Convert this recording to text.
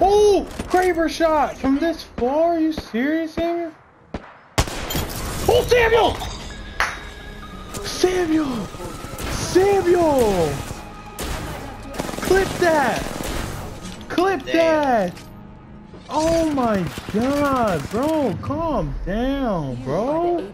Oh, Kraber shot from this far. Are you serious, Samuel? Oh, Samuel! Samuel! Samuel! Clip that! Clip that! Oh my god, bro, calm down, bro.